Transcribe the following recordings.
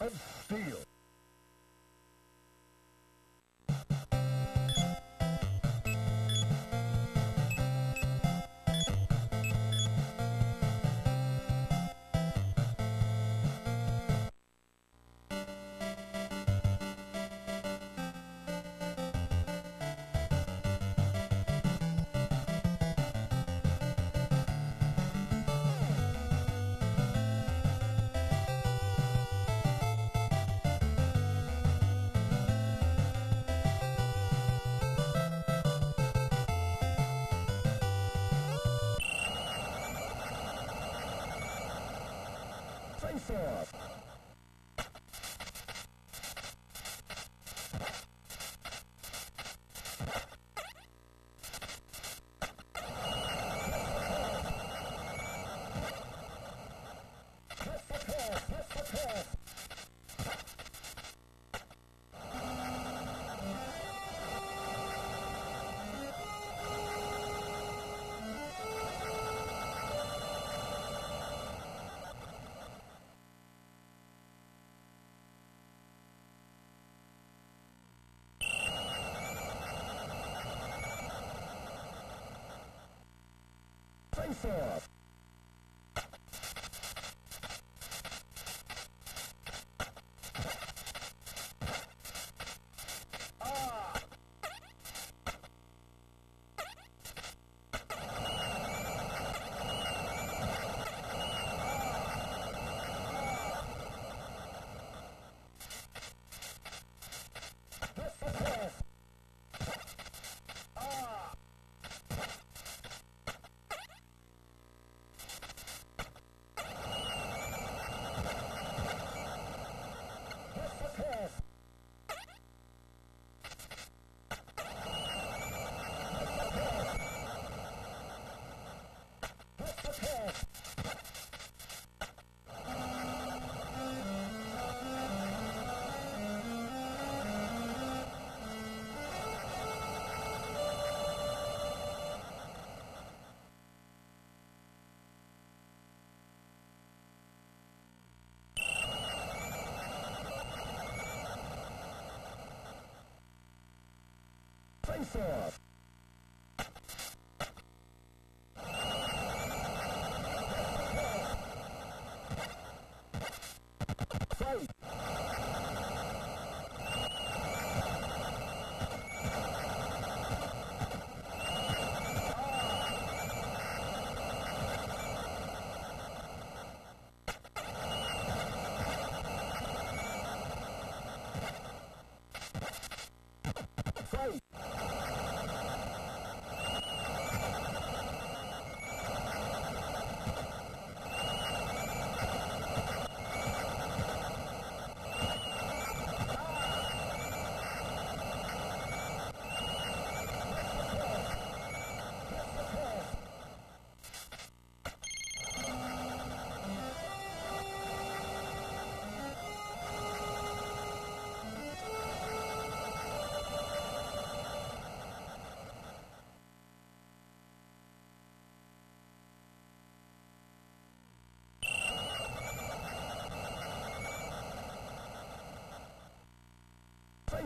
Of Steel. Face Face off.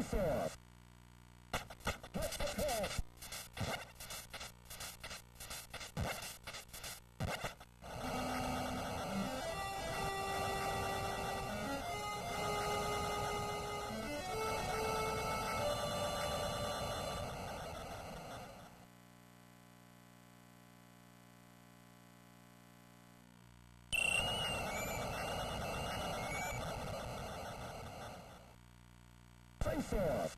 Face off.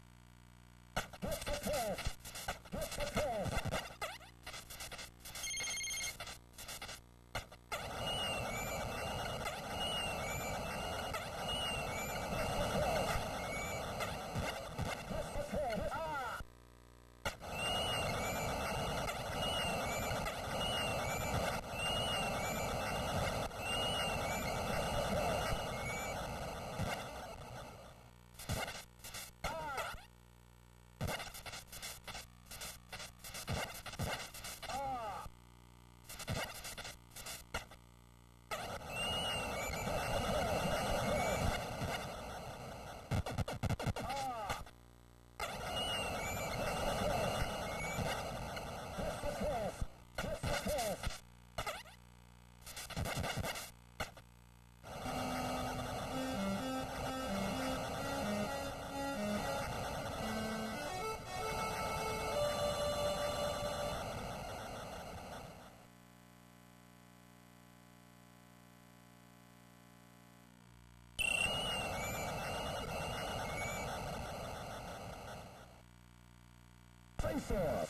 Eyesore.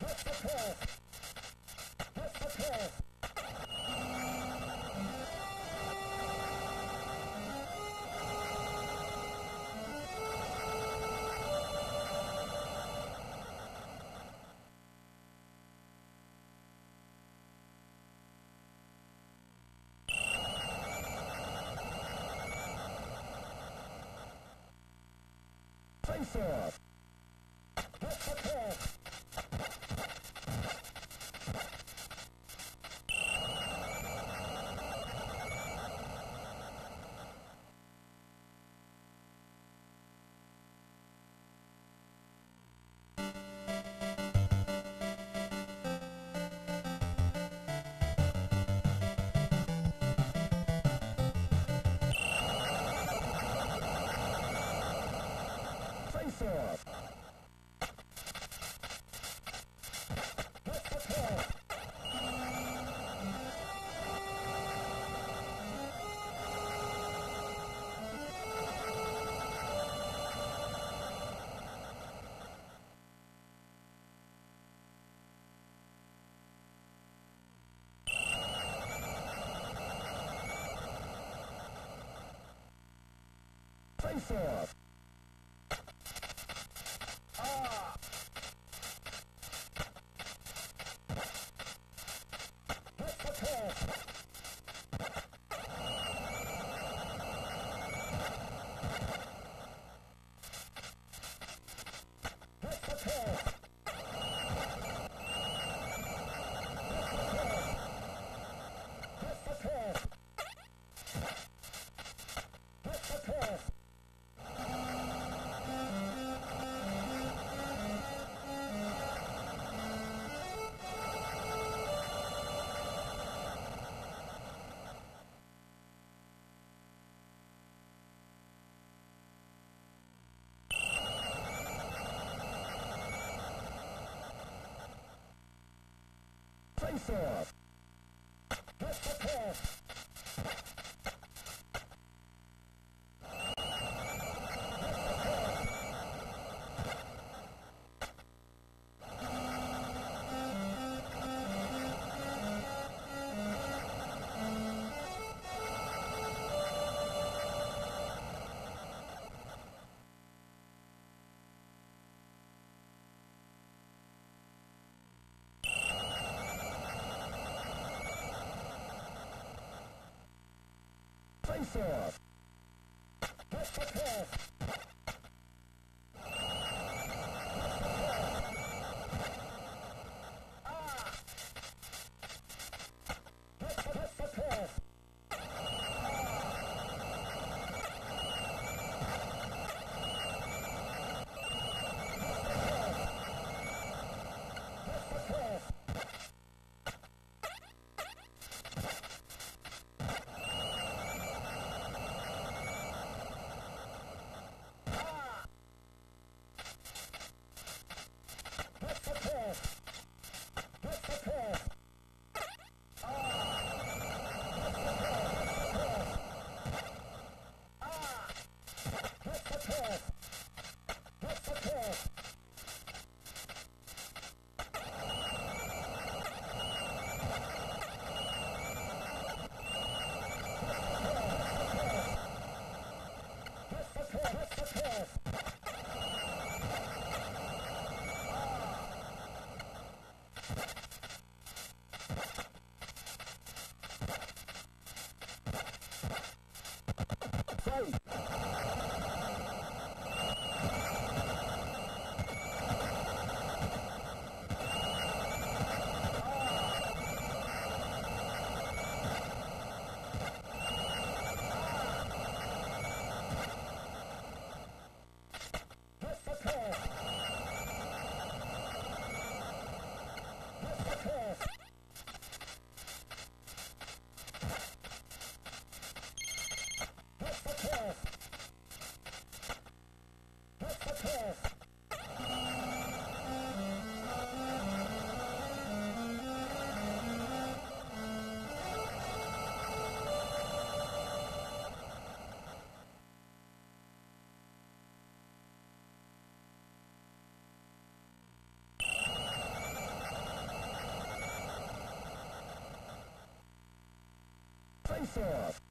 Get the pill. Get the. Dinosaur. four. Play for. Just. For. Face off.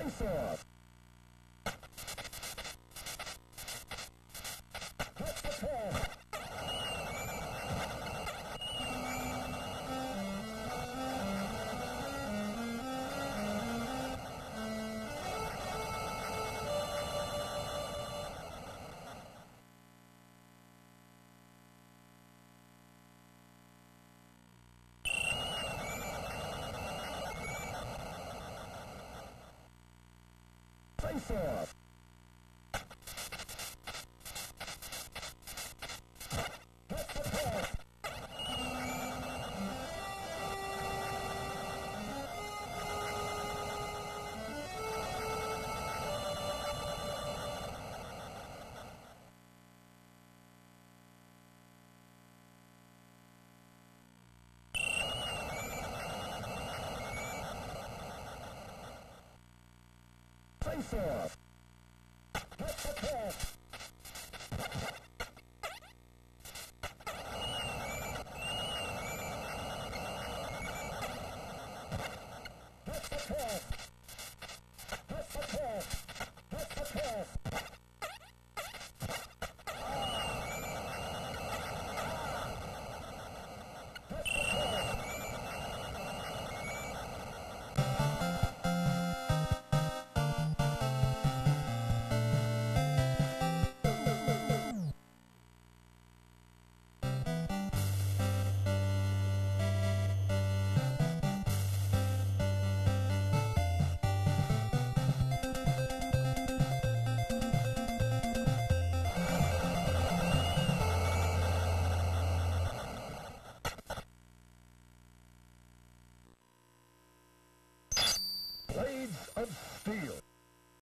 Face off. Face Get the kiss.